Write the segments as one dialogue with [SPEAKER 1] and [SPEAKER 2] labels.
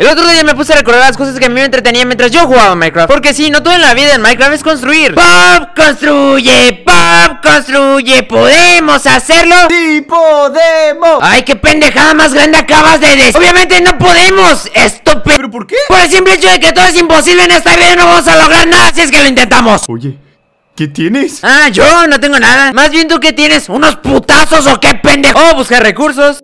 [SPEAKER 1] El otro día me puse a recordar las cosas que a mí me entretenían mientras yo jugaba Minecraft Porque sí, no todo en la vida en Minecraft es construir
[SPEAKER 2] ¡Pop construye! ¡Pop construye! ¿Podemos hacerlo?
[SPEAKER 3] ¡Sí podemos!
[SPEAKER 2] ¡Ay, qué pendejada más grande acabas de decir! ¡Obviamente no podemos! ¡Estúpido!
[SPEAKER 3] ¿Pero por qué?
[SPEAKER 2] Por el simple hecho de que todo es imposible en esta vida no vamos a lograr nada si es que lo intentamos
[SPEAKER 3] Oye, ¿qué tienes?
[SPEAKER 1] Ah, yo no tengo nada Más bien tú qué tienes
[SPEAKER 2] ¿Unos putazos o qué pendejo?
[SPEAKER 1] Oh, buscar recursos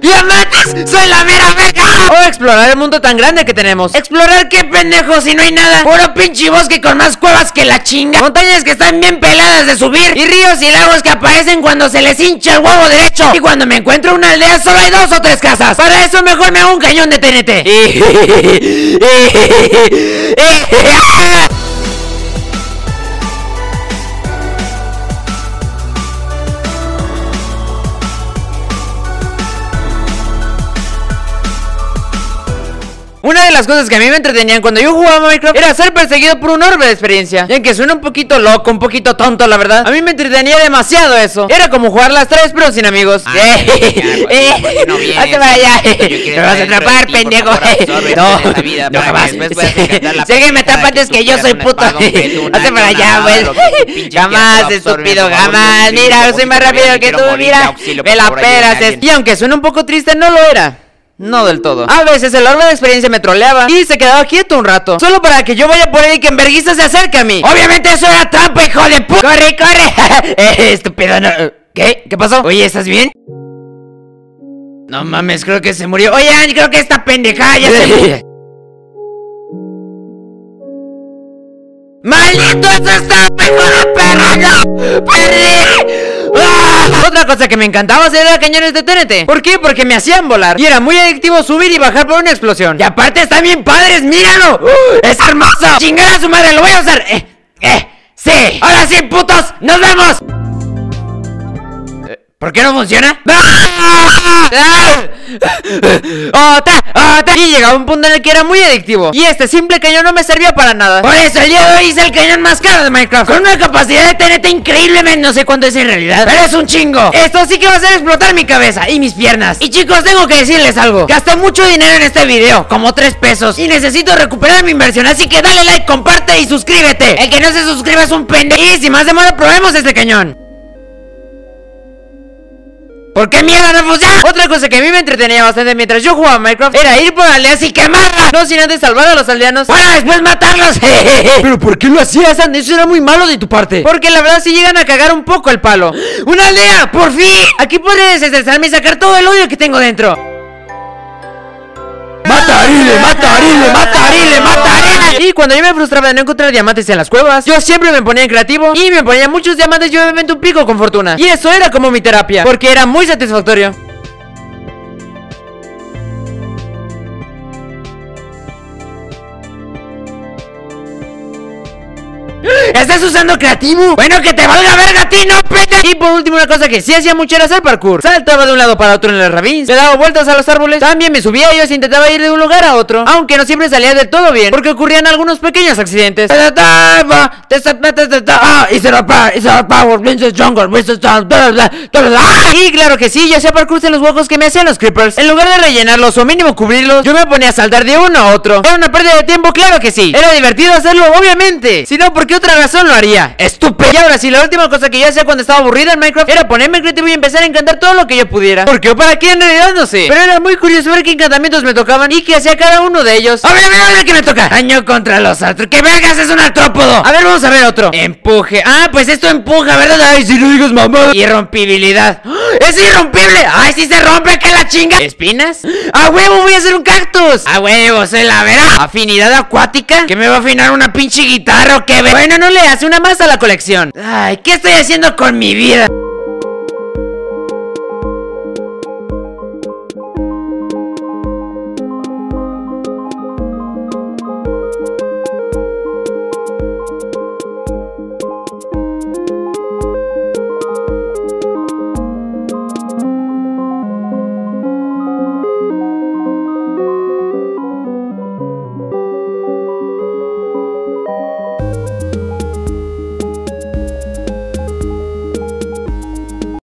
[SPEAKER 2] ¡Diamantes! ¡Soy la mera verga!
[SPEAKER 1] O explorar el mundo tan grande que tenemos
[SPEAKER 2] ¿Explorar qué pendejo si no hay nada? Puro pinche bosque con más cuevas que la chinga Montañas que están bien peladas de subir Y ríos y lagos que aparecen cuando se les hincha el huevo derecho Y cuando me encuentro una aldea solo hay dos o tres casas Para eso mejor me hago un cañón de TNT
[SPEAKER 1] Una de las cosas que a mí me entretenían cuando yo jugaba Minecraft era ser perseguido por un orbe de experiencia. Y aunque suena un poquito loco, un poquito tonto, la verdad, a mí me entretenía demasiado eso. Era como jugar las tres, pero sin amigos.
[SPEAKER 2] Hazte para allá Me vas a atrapar, pendejo. No, no jamás Si alguien me atrapa antes que yo soy puto. Hazte para allá, güey. Jamás, estúpido, jamás. Mira, soy más rápido que tú, mira. Me la peras
[SPEAKER 1] Y aunque suena un poco triste, no lo era. No del todo. A veces el orbe de experiencia me troleaba y se quedaba quieto un rato. Solo para que yo vaya por él y que enverguista se acerque a mí.
[SPEAKER 2] Obviamente eso era trampa, hijo de puta Corre, corre Eh, Estúpido, no
[SPEAKER 1] ¿Qué? ¿Qué pasó?
[SPEAKER 2] Oye, ¿estás bien? No mames, creo que se murió Oye, creo que esta pendejada ya se murió ¡Maldito eso está de perra! ¡No! ¡Perdí! ¡Ah!
[SPEAKER 1] Otra cosa que me encantaba hacer era cañones de TNT. ¿Por qué? Porque me hacían volar. Y era muy adictivo subir y bajar por una explosión.
[SPEAKER 2] Y aparte están bien padres, míralo ¡Uh! ¡Es hermoso! ¡Chingar a su madre! ¡Lo voy a usar! ¡Eh! ¡Eh! ¡Sí! ¡Ahora sí, putos! ¡Nos vemos! ¿Por qué no funciona? ¡Ah!
[SPEAKER 1] Y llegaba un punto en el que era muy adictivo. Y este simple cañón no me servía para nada.
[SPEAKER 2] Por eso el día de hoy hice el cañón más caro de Minecraft. Con una capacidad de TNT increíblemente No sé cuánto es en realidad Pero es un chingo. Esto sí que va a hacer explotar mi cabeza y mis piernas. Y chicos, tengo que decirles algo. Gasté mucho dinero en este video Como 3 pesos Y necesito recuperar mi inversión Así que dale like, comparte y suscríbete. El que no se suscriba es un pendejo. Y sin más demora, probemos este cañón ¿Por qué mierda no funciona?
[SPEAKER 1] Otra cosa que a mí me entretenía bastante mientras yo jugaba Minecraft era ir por aldeas y quemarlas No sin antes salvar a los aldeanos
[SPEAKER 2] Para después matarlos
[SPEAKER 1] ¿Pero por qué lo hacías, Andy? Eso era muy malo de tu parte Porque la verdad sí llegan a cagar un poco el palo
[SPEAKER 2] ¡Una aldea! ¡Por fin!
[SPEAKER 1] Aquí podré desestresarme y sacar todo el odio que tengo dentro
[SPEAKER 2] ¡Mata a Arile! ¡Mata a Arile! ¡Mata a Arile! ¡Mata a Arile!
[SPEAKER 1] Y cuando yo me frustraba de no encontrar diamantes en las cuevas Yo siempre me ponía en creativo Y me ponía muchos diamantes y obviamente un pico con fortuna. Y eso era como mi terapia Porque era muy satisfactorio
[SPEAKER 2] ¿Estás usando creativo? Bueno, que te valga verga ti, no pendejo
[SPEAKER 1] Y por último una cosa que sí hacía mucho era hacer parkour. Saltaba de un lado para otro en las ravines Le daba vueltas a los árboles. También me subía ellos e intentaba ir de un lugar a otro Aunque no siempre salía del todo bien Porque ocurrían algunos pequeños accidentes. Y claro que sí, yo hacía parkour en los huecos que me hacían los creepers. En lugar de rellenarlos o mínimo cubrirlos Yo me ponía a saltar de uno a otro. Era una pérdida de tiempo, claro que sí. Era divertido hacerlo, obviamente. Si no, ¿por qué otra razón lo haría? Estúpido Y ahora sí, la última cosa que yo hacía cuando estaba aburrida en Minecraft Era ponerme creativo y empezar a encantar todo lo que yo pudiera ¿Por qué o para qué? En realidad no sé Pero era muy curioso ver qué encantamientos me tocaban Y qué hacía cada uno de ellos
[SPEAKER 2] A ver, a ver, a ver, ¿qué me toca? Daño contra los astros ¡Que vergas es un artrópodo!
[SPEAKER 1] A ver, vamos a ver otro
[SPEAKER 2] Empuje Ah, pues esto empuja, ¿verdad? Ay, si no digas mamá Irrompibilidad ¡Ah! ¡Es irrompible! ¡Ay, si se rompe, que la chinga!
[SPEAKER 1] ¿Espinas?
[SPEAKER 2] ¡A huevo, voy a hacer un cactus! ¡A huevo, soy la vera! ¿Afinidad acuática? ¿Que me va a afinar una pinche guitarra o qué?
[SPEAKER 1] Bueno, no le hace una más a la colección
[SPEAKER 2] Ay, ¿qué estoy haciendo con mi vida?